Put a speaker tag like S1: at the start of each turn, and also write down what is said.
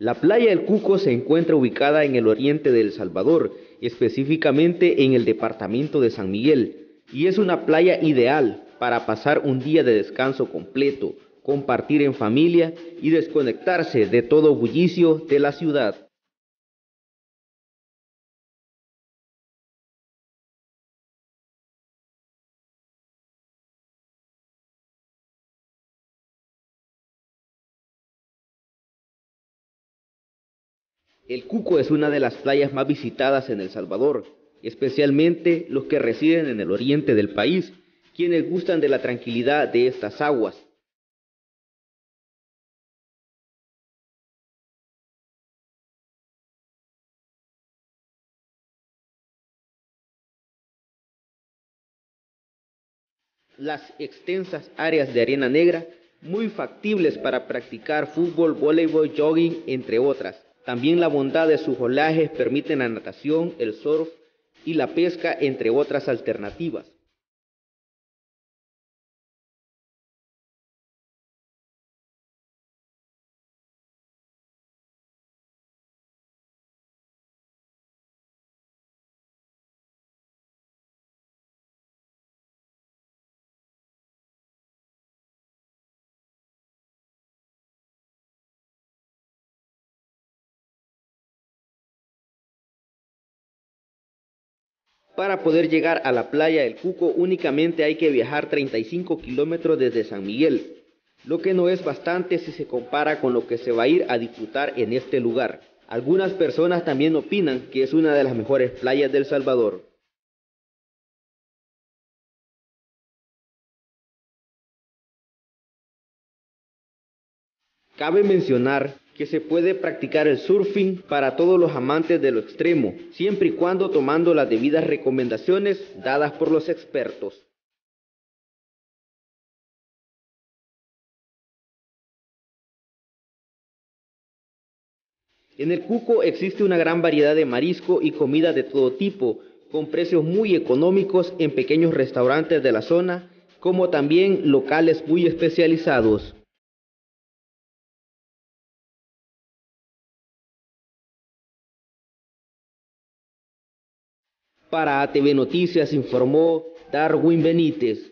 S1: La playa del Cuco se encuentra ubicada en el oriente de El Salvador, específicamente en el departamento de San Miguel, y es una playa ideal para pasar un día de descanso completo, compartir en familia y desconectarse de todo bullicio de la ciudad. El Cuco es una de las playas más visitadas en El Salvador, especialmente los que residen en el oriente del país, quienes gustan de la tranquilidad de estas aguas. Las extensas áreas de arena negra, muy factibles para practicar fútbol, voleibol, jogging, entre otras. También la bondad de sus olajes permiten la natación, el surf y la pesca, entre otras alternativas. Para poder llegar a la playa del Cuco únicamente hay que viajar 35 kilómetros desde San Miguel, lo que no es bastante si se compara con lo que se va a ir a disfrutar en este lugar. Algunas personas también opinan que es una de las mejores playas del Salvador. Cabe mencionar que se puede practicar el surfing para todos los amantes de lo extremo, siempre y cuando tomando las debidas recomendaciones dadas por los expertos. En el Cuco existe una gran variedad de marisco y comida de todo tipo, con precios muy económicos en pequeños restaurantes de la zona, como también locales muy especializados. Para ATV Noticias informó Darwin Benítez.